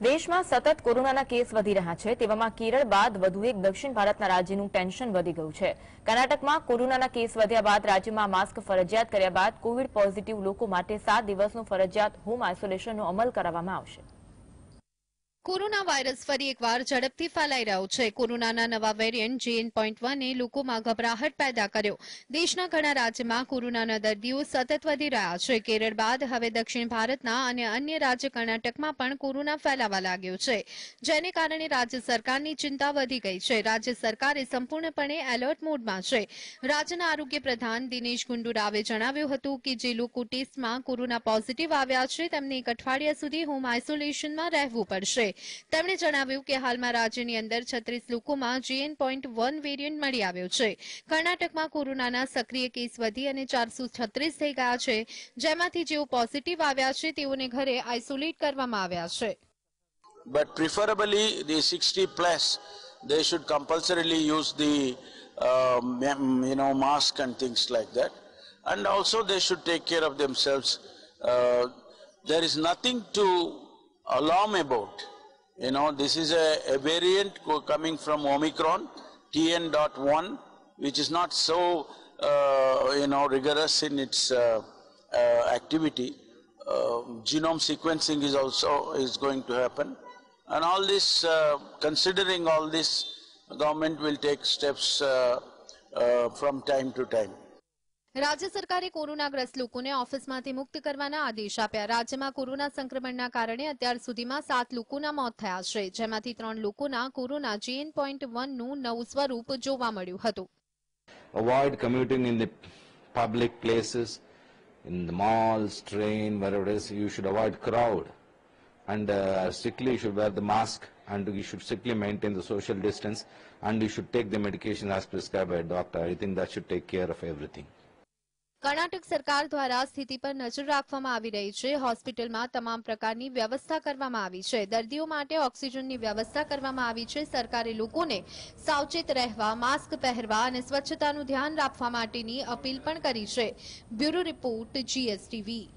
દેશમાં સતત કોરોનાના કેસ વધી રહ્યા છે. તેવામાં કેરળ બાદ વધુ એક દક્ષિણ ભારતના રાજ્યનું ટેન્શન વધી ગયું છે. કર્ણાટકમાં કોરોનાના કેસ વધ્યા બાદ રાજ્યમાં માસ્ક ફરજિયાત કર્યા બાદ કોવિડ પોઝિટિવ લોકો માટે સાત દિવસનું ફરજિયાત હોમ આઇસોલેશનનો અમલ કરાવવામાં આવશે. કોરોના વાયરસ ફરી એકવાર ઝડપથી ફેલાઈ રહ્યો છે. કોરોનાના નવા વેરિયન્ટ જેએન પોઈન્ટ વને લોકોમાં ગભરાહટ પેદા કર્યો. દેશના ઘણા રાજ્યમાં કોરોનાના દર્દીઓ સતત વધી રહ્યા છે. કેરળ બાદ હવે દક્ષિણ ભારતના અને અન્ય રાજ્ય કર્ણાટકમાં પણ કોરોના ફેલાવા લાગ્યો છે. જેને કારણે રાજ્ય સરકારની ચિંતા વધી ગઈ છે. રાજ્ય સરકારે સંપૂર્ણપણે એલર્ટ મોડમાં છે. રાજ્યના આરોગ્ય પ્રધાન દિનેશ ગુંડુરાવે જણાવ્યું હતું કે જે લોકો ટેસ્ટમાં કોરોના પોઝિટિવ આવ્યા છે, તેમને એક અઠવાડિયા સુધી હોમ આઇસોલેશનમાં રહેવું પડશે. તેમણે જણાવ્યું કે હાલમાં રાજ્યની અંદર છત્રીસ લોકોમાં જીએન પોઈન્ટ વન વેરિયન્ટ મળી આવ્યો છે કર્ણાટકમાં કોરોનાના સક્રિય કેસ વધી અને ચારસો છત્રીસ થઈ ગયા છે જેમાંથી જેઓ પોઝિટિવ આવ્યા છે તેઓને ઘરે આઇસોલેટ કરવામાં આવ્યા છે but preferably the 60 plus they should compulsorily use the um, you know mask and things like that and also they should take care of themselves uh, there is nothing to alarm about you know this is a, a variant co- coming from omicron tn.1 which is not so uh, you know rigorous in its uh, uh, activity. Uh, genome sequencing is also is going to happen. And all this uh, considering all this government will take steps uh, uh, from time to time રાજ્ય સરકારે કોરોનાગ્રસ્ત લોકોને ઓફિસમાંથી મુક્ત કરવાના આદેશ આપ્યા રાજ્યમાં corona સંક્રમણના કારણે અત્યાર સુધીમાં સાત લોકોના મોત થયા છે જેમાંથી ત્રણ લોકોના કોરોના જેન પોઈન્ટ વનનું નવું સ્વરૂપ જોવા મળ્યું હતું in the public places, in the malls, train, wherever it is, you should avoid crowd. And uh, strictly you should wear the mask and you should strictly maintain the social distance and you should take the medication as prescribed by a doctor. I think that should take care of everything. Karnataka સરકાર દ્વારા સ્થિતિ પર નજર રાખવામાં આવી રહી છે. હોસ્પિટલમાં તમામ પ્રકારની વ્યવસ્થા કરવામાં આવી છે. દર્દીઓ માટે ઓક્સિજનની વ્યવસ્થા કરવામાં આવી છે. સરકારે લોકોને સાવચેત રહેવા, માસ્ક પહેરવા અને સ્વચ્છતાનું ધ્યાન રાખવા માટેની અપીલ પણ કરી છે. Bureau report, GSTV.